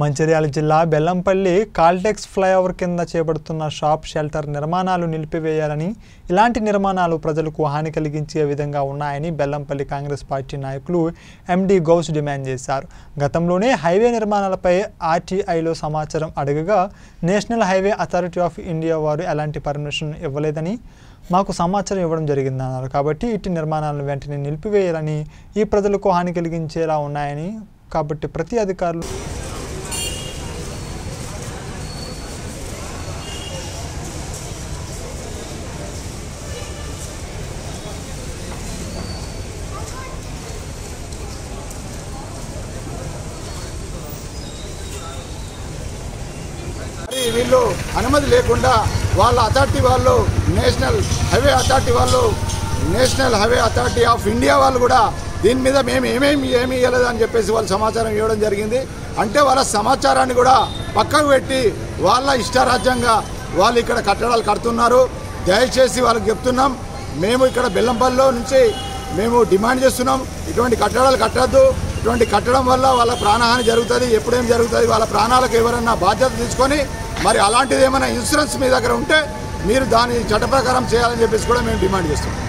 మంచిర్యాల జిల్లా Bellampalli Caltex flyover కింద చేపడుతున్న షాప్ షెల్టర్ నిర్మాణాలు నిలిపివేయాలని ఇలాంటి నిర్మాణాలు ప్రజలకు హాని కలిగించే విధంగా ఉన్నాయని బెల్లంపల్లి కాంగ్రెస్ పార్టీ నాయకులు ఎండి గౌస్ డిమాండ్ చేశారు. గతంలోనే హైవే నిర్మాణాలపై ఆర్టీఐలో సమాచారం అడగగా national highway authority of India వారు ఎలాంటి పర్మిషన్ ఇవ్వలేదని మాకు సమాచారం ఇవ్వడం జరిగిందన్నారు. కాబట్టి ఇటు నిర్మాణాలను వెంటనే నిలిపివేయాలని ఈ ప్రజలకు హాని కలిగించేలా ఉన్నాయని కాబట్టి ప్రతి అధికారులు వీళ్ళు అనుమతి లేకుండా వాళ్ళ అథారిటీ వాళ్ళు నేషనల్ హైవే అథారిటీ వాళ్ళు national highway authority of India వాళ్ళు కూడా దీని మీద మేము ఏమేమి ఏమి ఇవ్వలేదు అని చెప్పేసి వాళ్ళు సమాచారం ఇవ్వడం జరిగింది. అంటే వాళ్ళ సమాచారాన్ని కూడా పక్కకు పెట్టి వాళ్ళ ఇష్టారాజ్యంగా వాళ్ళు ఇక్కడ కట్టడాలు కడుతున్నారు. దయచేసి వాళ్ళకి చెప్తున్నాం మేము ఇక్కడ బెల్లంపల్లిలో నుంచి మేము డిమాండ్ చేస్తున్నాం ఇటువంటి కట్టడాలు కట్టద్దు. ఇటువంటి కట్టడం వల్ల వాళ్ళ ప్రాణహాని జరుగుతుంది ఎప్పుడేం జరుగుతుంది వాళ్ళ ప్రాణాలకు ఎవరన్నా బాధ్యత తీసుకొని మరి అలాంటిది ఏమైనా ఇన్సూరెన్స్ మీ దగ్గర ఉంటే మీరు దాని చట్ట ప్రకారం చేయాలని చెప్పేసి కూడా మేము డిమాండ్ చేస్తున్నాం.